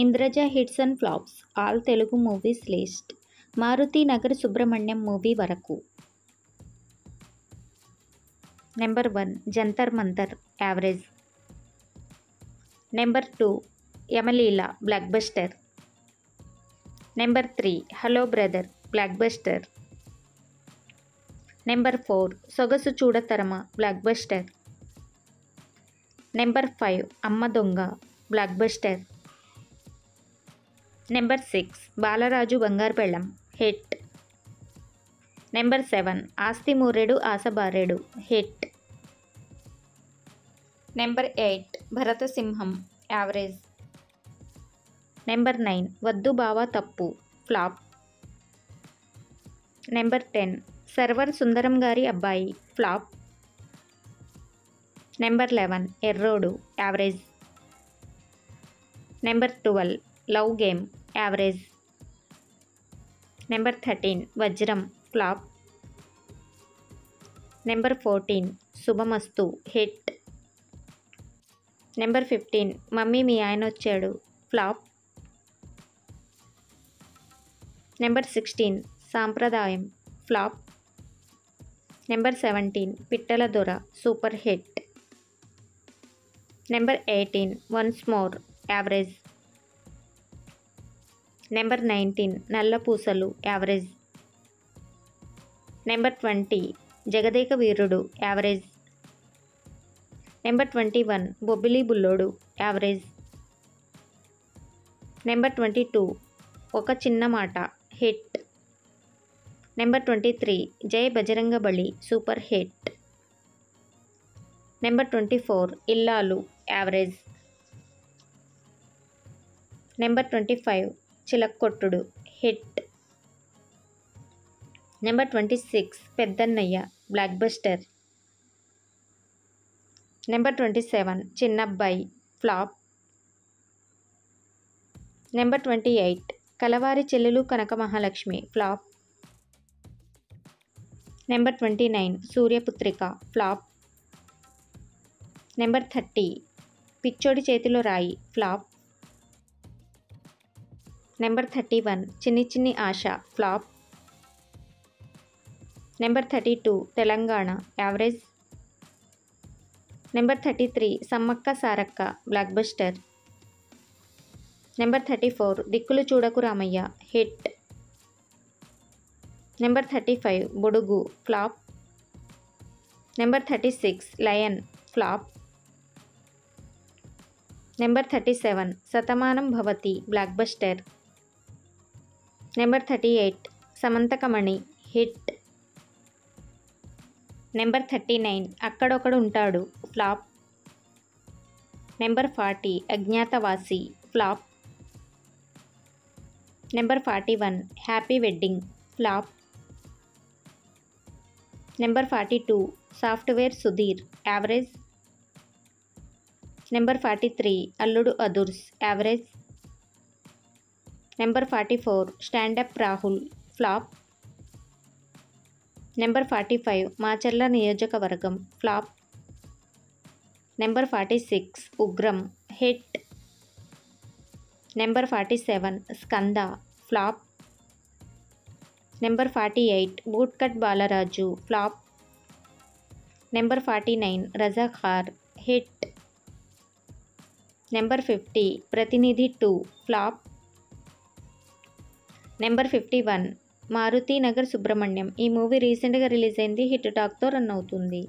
Indraja hits and flops all Telugu movies list. Maruthi Nagar Subramanyam movie వరకు. Number one Jantar Mantar average. Number two Yamaleela blockbuster. Number three hello brother blockbuster. Number four Sogasu Chudatarama blockbuster. Number five Amma Donga blockbuster. Number six Balaraju Bangarupellam hit. Number seven Aasthi Mooredu Aasabaredu hit. Number eight Bharatasimham average. Number nine Vaddu Bava Thappu flop. Number ten server Sundaram Gari Abbayi flop. Number eleven Errodu average. Number twelve Love Game average. Number thirteen Vajram flop. Number fourteen Subhamasthu hit. Number fifteen Mummy Mee Aayana Vachadu flop. Number sixteen Sampradayam flop. Number seventeen Pittala Dora super hit. Number eighteen Once More average. Number nineteen Nalla Poosalu average. Number twenty Jagadeka Veerudu average. Number twenty one Bobbili Bullodu average. Number twenty two Oka Chinna Maata hit. Number twenty three Jai Bajaranga Bali super hit. Number twenty four Illalu average. Number twenty five Chilakkottudu. Hit. Number twenty six Peddannayya blockbuster. Number twenty seven Chinnabbayi flop. Number twenty eight Kalavari Chellelu Kanaka Mahalakshmi flop. Number twenty nine Suryaputrika flop. Number thirty Pichodi Chetilo Rayi flop. Number thirty one Chinni Chinni Asha flop. Number thirty two Telangana average. Number thirty three Sammakka Sarakka blockbuster. Number thirty four Dikkulu Chudaku Ramayya hit. Number thirty five Bodugu flop. Number thirty six lion flop. Number thirty seven Shatamanam Bhavati blockbuster. Number thirty eight Samanthakamani hit. Number thirty nine Akkadokadu Untadu flop. Number forty Agnyathavasi flop. Number forty one happy wedding flop. Number forty two software Sudheer average. Number forty three Alludu Adhurs average. Number forty four stand up Rahul flop number forty five Macherla Niyojakavargam flop number forty six Ugram hit number forty seven Skanda flop number forty eight boot cut Balaraju flop number forty nine Razakar hit number fifty Prathinidhi two flop number fifty one Maruthi Nagar Subramanyam. ఈ movie రీసెంట్గా release అయింది hit టాక్తో run అవుతుంది.